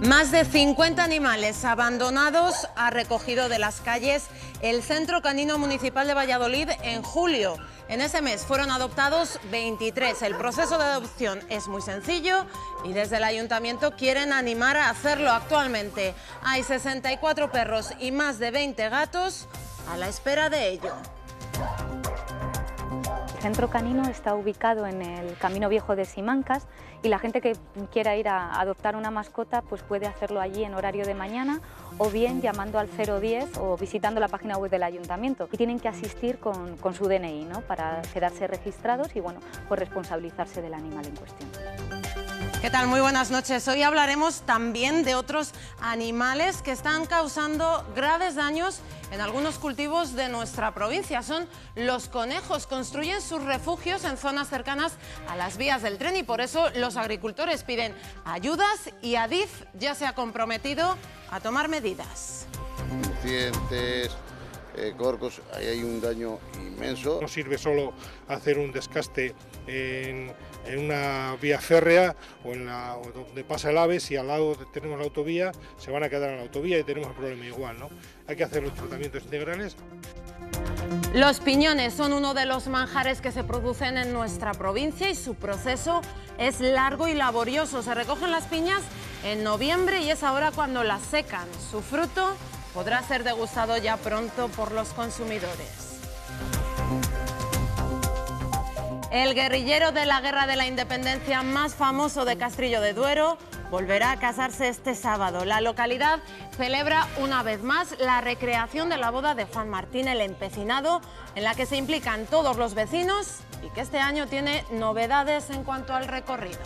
Más de 50 animales abandonados ha recogido de las calles el Centro Canino Municipal de Valladolid en julio. En ese mes fueron adoptados 23. El proceso de adopción es muy sencillo y desde el ayuntamiento quieren animar a hacerlo actualmente. Hay 64 perros y más de 20 gatos a la espera de ello. Centro canino está ubicado en el Camino Viejo de Simancas y la gente que quiera ir a adoptar una mascota pues puede hacerlo allí en horario de mañana o bien llamando al 010 o visitando la página web del ayuntamiento. Y tienen que asistir con, con su DNI ¿no? para quedarse registrados y bueno, pues responsabilizarse del animal en cuestión. ¿Qué tal? Muy buenas noches. Hoy hablaremos también de otros animales que están causando graves daños en algunos cultivos de nuestra provincia. Son los conejos. Construyen sus refugios en zonas cercanas a las vías del tren y por eso los agricultores piden ayudas y Adif ya se ha comprometido a tomar medidas. Eh, corcos, ahí hay un daño inmenso. No sirve solo hacer un descaste en, en una vía férrea o en la o donde pasa el AVE, si al lado tenemos la autovía, se van a quedar en la autovía y tenemos el problema igual. ¿no? Hay que hacer los tratamientos integrales. Los piñones son uno de los manjares que se producen en nuestra provincia y su proceso es largo y laborioso. Se recogen las piñas en noviembre y es ahora cuando las secan. Su fruto podrá ser degustado ya pronto por los consumidores. El guerrillero de la Guerra de la Independencia más famoso de Castrillo de Duero volverá a casarse este sábado. La localidad celebra una vez más la recreación de la boda de Juan Martín el Empecinado, en la que se implican todos los vecinos y que este año tiene novedades en cuanto al recorrido.